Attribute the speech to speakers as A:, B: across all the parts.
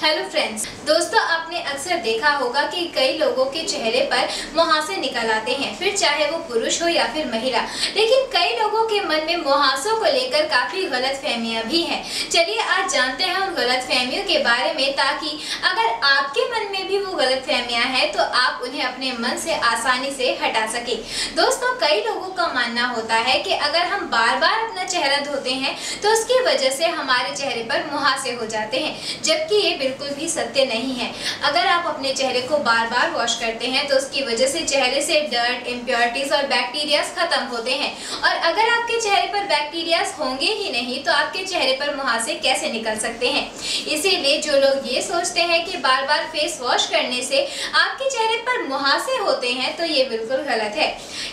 A: Hello friends दोस्तों, आपने अक्सर देखा होगा कि कई लोगों के चेहरे पर मुहासे निकल आते हैं, फिर चाहे वो पुरुष हो या फिर महिला। लेकिन कई लोगों के मन में मुहासों को लेकर काफ़ी गलत फहमियाँ भी हैं। चलिए, आज जानते हैं उन गलत फहमियों के बारे में, ताकि अगर आपके मन में भी वो गलत फहमियाँ हैं तो आप उन्हें अपने मन से आसानी से हटा सके। दोस्तों, कई लोगों का मानना होता है कि अगर हम बार बार अपना चेहरा धोते हैं तो उसकी वजह से हमारे चेहरे पर मुहासे हो जाते हैं, जबकि ये बिल्कुल भी सत्य नहीं है। अगर आप अपने चेहरे को बार बार वॉश करते हैं तो उसकी वजह से चेहरे से डर्ट इम्प्योरिटीज और बैक्टीरियाज खत्म होते हैं। और अगर आपके चेहरे पर बैक्टीरियाज होंगे ही नहीं तो आपके चेहरे पर मुहासे कैसे निकल सकते हैं? इसीलिए जो लोग ये सोचते हैं कि बार बार फेस वॉश करने से आपके चेहरे पर मुहासे होते हैं तो ये बिल्कुल गलत है।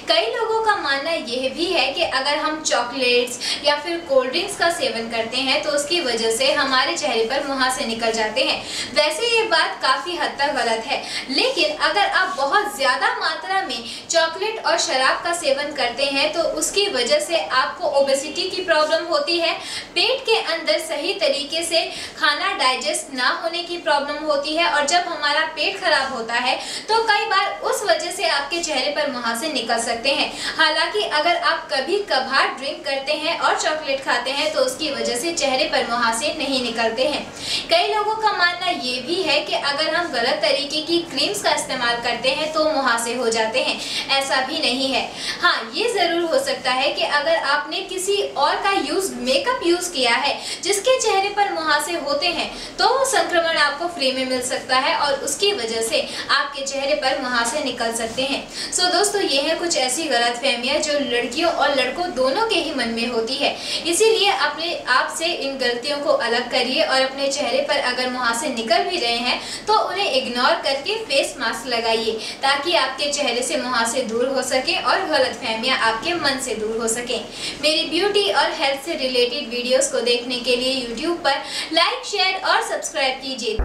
A: कई लोगों का मानना यह भी है कि अगर हम चॉकलेट्स या फिर कोल्ड ड्रिंक्स का सेवन करते हैं तो उसकी वजह से हमारे चेहरे पर मुहासे निकल जाते हैं। वैसे ये बात काफ़ी हद तक गलत है। लेकिन अगर आप बहुत ज़्यादा मात्रा में चॉकलेट और शराब का सेवन करते हैं तो उसकी वजह से आपको ओबेसिटी की प्रॉब्लम होती है। पेट के अंदर सही तरीके से खाना डाइजेस्ट ना होने की प्रॉब्लम होती है और जब हमारा पेट खराब होता है तो कई बार उस वजह से आपके चेहरे पर मुहासे निकल सकते हैं। हालाँकि अगर आप कभी कभार ड्रिंक करते हैं और चॉकलेट खाते हैं तो उसकी वजह से चेहरे पर मुहासे नहीं निकलते हैं। कई लोगों का मानना ये भी है कि अगर हम गलत तरीके की क्रीम्स का इस्तेमाल करते हैं तो मुहासे हो जाते हैं। ऐसा भी नहीं है। हाँ ये ज़रूर हो सकता है कि अगर आपने किसी और का यूज़ मेकअप यूज़ किया है, जिसके चेहरे पर मुहासे होते हैं तो वो संक्रमण आपको फ्री में मिल सकता है और उसकी वजह से आपके चेहरे पर मुहासे निकल सकते हैं। सो दोस्तों, ये है कुछ ऐसी गलत जो लड़कियों और लड़कों दोनों के ही मन में होती है। इसीलिए अपने आप से इन गलतियों को अलग करिए और अपने चेहरे चेहरे पर अगर मुहासे निकल भी रहे हैं तो उन्हें इग्नोर करके फेस मास्क लगाइए, ताकि आपके चेहरे से मुहासे दूर हो सके और गलत फहमियाँ आपके मन से दूर हो सके। मेरी ब्यूटी और हेल्थ से रिलेटेड वीडियो को देखने के लिए यूट्यूब पर लाइक शेयर और सब्सक्राइब कीजिए।